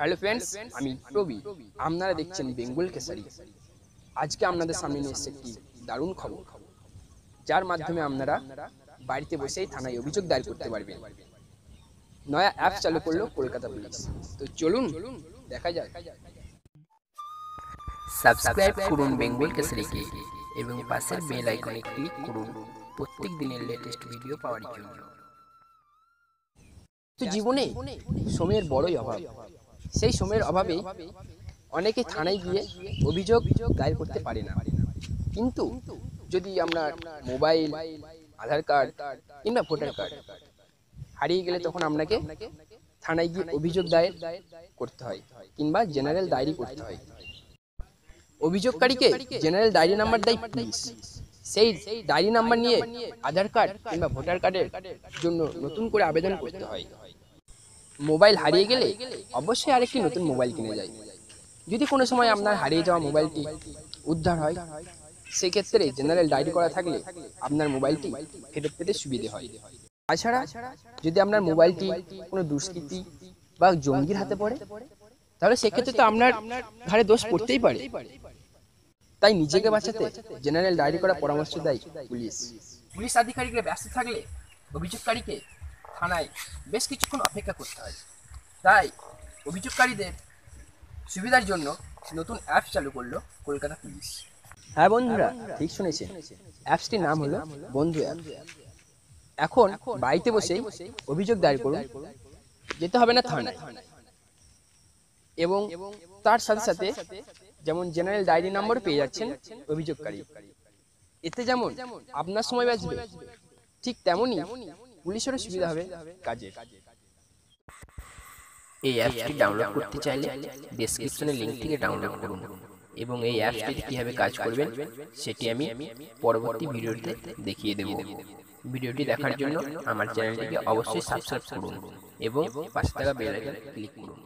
Hello friends আমি প্রবি আপনারা দেখছেন বেঙ্গল কেসারি আজকে আপনাদের সামনে নিয়ে এসেছে একটি দারুণ খবর। যার মাধ্যমে আপনারা বাড়িতে বসেই থানায় অভিযোগ দায়ের করতে পারবেন। নয়া অ্যাপ চালু করল কলকাতা পুলিশ তো চলুন দেখা যাক। সাবস্ক্রাইব করুন বেঙ্গল কেসরিকে এবং পাশের বেল আইকনে ক্লিক করুন প্রত্যেক দিনের লেটেস্ট ভিডিও পাওয়ার জন্য। তো জীবনে সময়ের বড়ই অভাব। সেই সময়ের অভাবে অনেকে থানায় গিয়ে অভিযোগ দায়ের করতে পারে না। কিন্তু যদি আমরা মোবাইল, আধার কার্ড কিংবা ভোটার কার্ড হারিয়ে গেলে তখন আপনাকে থানায় গিয়ে অভিযোগ দায়ের করতে হয় কিংবা জেনারেল ডায়েরি করতে হয়। অভিযোগকারীকে জেনারেল ডায়েরি নাম্বার দেয় পুলিশ। সেই ডায়েরি নাম্বার নিয়ে আধার কার্ড কিংবা ভোটার কার্ডের জন্য নতুন করে আবেদন করতে হয়। মোবাইল হারিয়ে গেলে অবশ্যই আরেকটি নতুন মোবাইল কিনে যায়। যদি কোনো সময় আপনার হারিয়ে যাওয়া মোবাইলটি উদ্ধার হয় সেক্ষেত্রে জেনারেল ডায়েরি করা থাকলে আপনার মোবাইলটি ফেরত পেতে সুবিধে হয়। তাছাড়া যদি আপনার মোবাইলটি কোনো দুষ্কৃতি বা জঙ্গির হাতে পড়ে তাহলে সেক্ষেত্রে তো আপনার ঘাড়ে দোষ পড়তেই পারে। তাই নিজেকে বাঁচাতে জেনারেল ডায়েরি করার পরামর্শ দেয় পুলিশ। পুলিশ আধিকারিকরা ব্যস্ত থাকলে অভিযোগকারীকে থানায় বেশ কিছুক্ষণ অপেক্ষা করতে হয়। তাই অভিযোগকারীদের সুবিধার জন্য নতুন অ্যাপ চালু করল কলকাতা পুলিশ। হ্যাঁ বন্ধুরা, ঠিক শুনেছেন। অ্যাপসটির নাম হলো বন্ধু অ্যাপ। এখন বাড়িতে বসেই অভিযোগ দায়ের করুন, যেতে হবে না থানায়। এবং তার সাথে সাথে যেমন জেনারেল ডায়েরি নম্বর পেয়ে যাচ্ছেন অভিযোগকারী। এতে যেমন আপনার সময় বাঁচবে, ঠিক তেমনই পুলিশেরও সুবিধা হবে কাজে এই অ্যাপটি ডাউনলোড করতে চাইলে ডেসক্রিপশনে লিঙ্ক থেকে ডাউনলোড করুন এবং এই অ্যাপটি কীভাবে কাজ করবেন সেটি আমি পরবর্তী ভিডিওতে দেখিয়ে দেব। ভিডিওটি দেখার জন্য আমার চ্যানেলটিকে অবশ্যই সাবস্ক্রাইব করুন এবং পাশে থাকা বেল আইকনে ক্লিক করুন।